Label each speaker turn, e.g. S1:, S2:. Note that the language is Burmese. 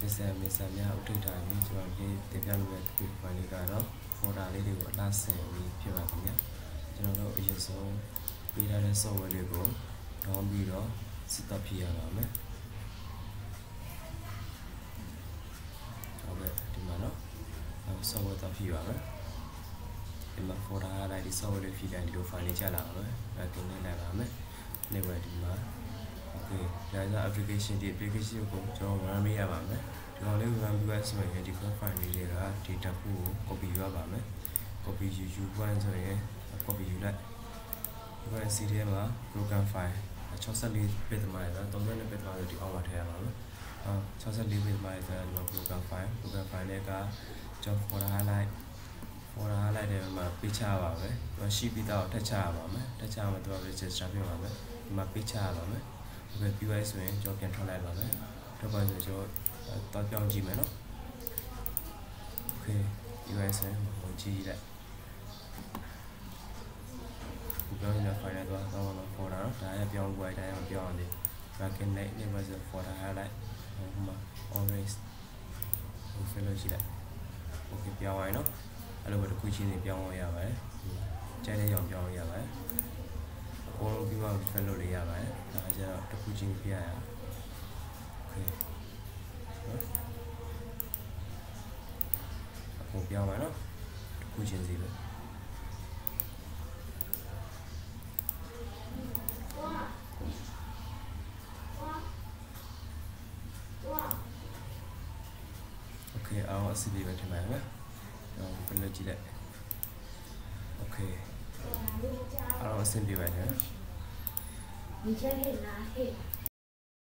S1: မစ္စမစ္စများဥထိတ်တာပြီးကျွန်တော်ဒီတင်ပြလို့ရတဲ့ file လေးကတော့ folder လေးတွေကိုအလားဆင်ပြီးဖြစ်ပါခင်ဗျာကျွန်တော်တို့အရင်ဆုံးပေးထားတဲ့ software လေးကို down ပြီးတော့ setup ဖြစ်ရပါမယ်ဟုတ်ကဲ့ဒီမှာနော်အခု software တော့ဖြစ်ပါမယ်ဒီမှာ folder လိုက်ဒီ software လေးဖြစ်တိုင်းဒီလို file လေးချလာပါမယ်အဲတင်နေလိုက်ပါမယ်နေဝယ်ဒီမှာ okay ဒါက application ဒီ application ကိုကျွန်တော် run ပေးရပါမယ်ဒီကောင်လေး run ပြီးဆိုရင်ဒီ file လေးတွေက data ကို copy ရပါမယ် copy ယူယူပွန်းဆိုရင် copy ယူလိုက်ဒီကောင် CD မှာ program file 64 bit မှာတော့32 bit မှာဒီအောက်မှာထည့်ရပါမယ်အာ64 bit မှာဆိုတော့ program file program file လေးကကျွန်တော် folder highlight folder highlight ထဲမှာပေးချပါမယ်ဒီရှိပြီးတော့ထည့်ချရပါမယ်ထည့်ချမှတော့ register ပြပါမယ်ဒီမှာပေးချရပါမယ် ဒီ PY ဆိုရင်ကျွန်တော်ပြန်ထွက်လိုက်ပါမယ်ထွက်ပါဆိုကျွန်တော်တော့ပြောင်းကြည့်မယ်နော် Okay PY ဆိုရင်ဝင်ကြည့်လိုက်ဒီပြောင်းနေတဲ့ file တော့တော့တော့ folder နော်ဒါရပြောင်းပွဲတိုင်းအောင်ပြောင်းအောင်ဒီ bracket နဲ့ neighbor folder highlight ဟိုမှာ always ဟို fill လို့ရှိလိုက် Okay ပြောင်းသွားရင်နော်အဲ့လိုပဲတစ်ခုချင်းနေပြောင်းလို့ရပါတယ်ကျန်တဲ့ရောင်ပြောင်းလို့ရပါတယ် အကုန်လုံးပြီးမှ fill လို့ရပါတယ်ဒါကြတော့တစ်ခုချင်းပြရအောင် Okay နော်အခုပြောင်းပါနော်တစ်ခုချင်းစီပဲโอเคအောင်အစီအပြေပဲထင်ပါမယ်။တော့ဘယ်လိုကြည့်လိုက်။ Okay အောင်အ
S2: Awesome, do you right here?